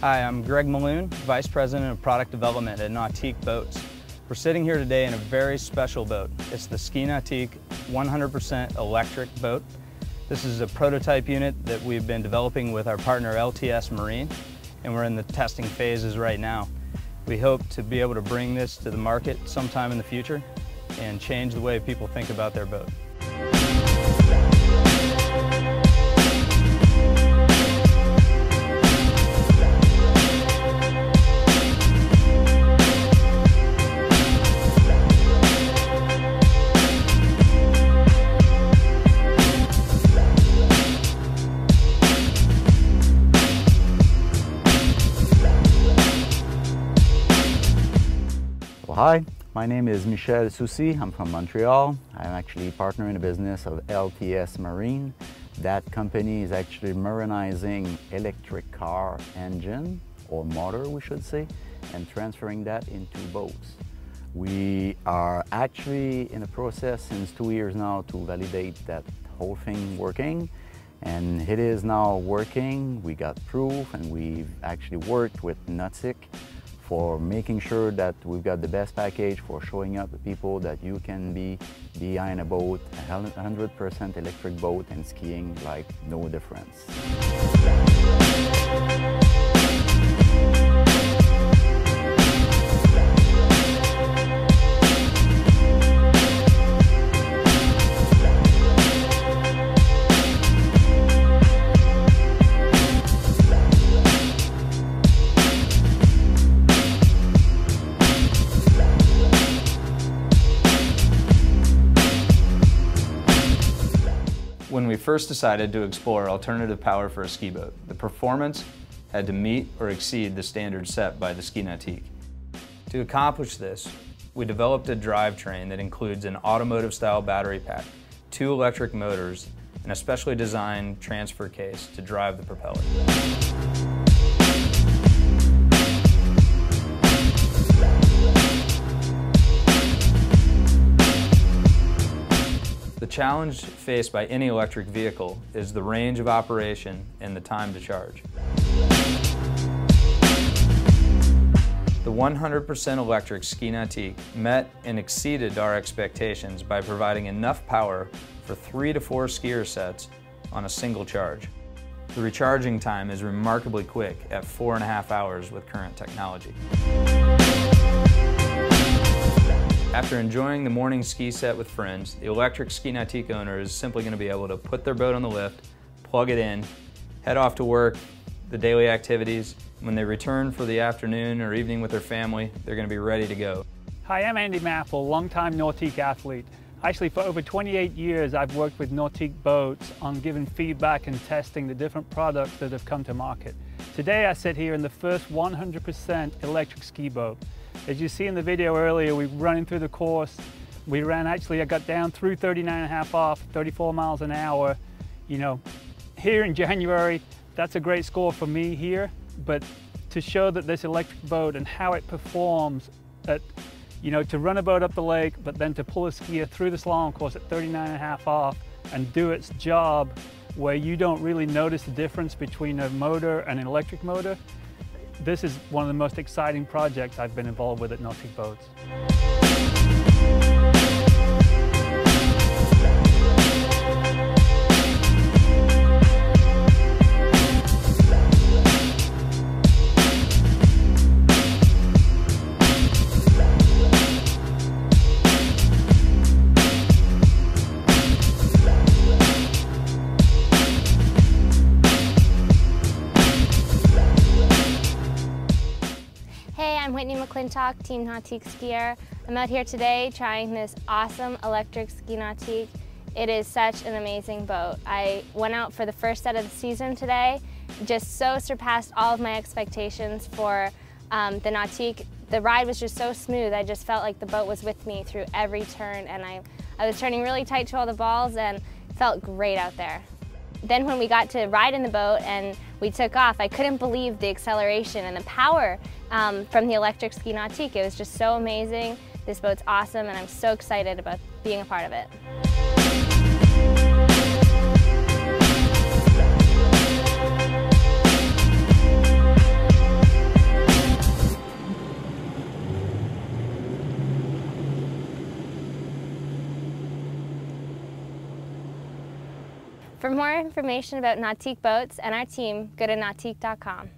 Hi, I'm Greg Meloon, Vice President of Product Development at Nautique Boats. We're sitting here today in a very special boat. It's the Ski Nautique 100% electric boat. This is a prototype unit that we've been developing with our partner LTS Marine, and we're in the testing phases right now. We hope to be able to bring this to the market sometime in the future and change the way people think about their boat. Hi, my name is Michel Soucy. I'm from Montreal. I'm actually partner in the business of LTS Marine. That company is actually marinizing electric car engine, or motor we should say, and transferring that into boats. We are actually in a process since two years now to validate that whole thing working and it is now working. We got proof and we've actually worked with Nautique for making sure that we've got the best package for showing up people that you can be behind a boat, a 100% electric boat and skiing like no difference. First decided to explore alternative power for a ski boat, the performance had to meet or exceed the standards set by the Ski Nautique. To accomplish this, we developed a drivetrain that includes an automotive-style battery pack, two electric motors, and a specially designed transfer case to drive the propeller. The challenge faced by any electric vehicle is the range of operation and the time to charge. The 100% electric Ski Nautique met and exceeded our expectations by providing enough power for three to four skier sets on a single charge. The recharging time is remarkably quick at four and a half hours with current technology. After enjoying the morning ski set with friends, the electric Ski Nautique owner is simply going to be able to put their boat on the lift, plug it in, head off to work, the daily activities. When they return for the afternoon or evening with their family, they're going to be ready to go. Hi, I'm Andy Mapple, longtime Nautique athlete. Actually, for over 28 years, I've worked with Nautique boats on giving feedback and testing the different products that have come to market. Today, I sit here in the first 100% electric ski boat. As you see in the video earlier, we were running through the course. We ran actually, I got down through 39 and a half off, 34 miles an hour. You know, here in January, that's a great score for me here, but to show that this electric boat and how it performs at, you know, to run a boat up the lake, but then to pull a skier through the slalom course at 39 and a half off and do its job where you don't really notice the difference between a motor and an electric motor, this is one of the most exciting projects I've been involved with at Nautique Boats. McClintock, Team Nautique skier. I'm out here today trying this awesome electric ski Nautique. It is such an amazing boat. I went out for the first set of the season today, just so surpassed all of my expectations for um, the Nautique. The ride was just so smooth, I just felt like the boat was with me through every turn and I, I was turning really tight to all the balls and felt great out there. Then when we got to ride in the boat and we took off, I couldn't believe the acceleration and the power um, from the electric ski nautique. It was just so amazing. This boat's awesome and I'm so excited about being a part of it. For more information about Nautique boats and our team, go to nautique.com.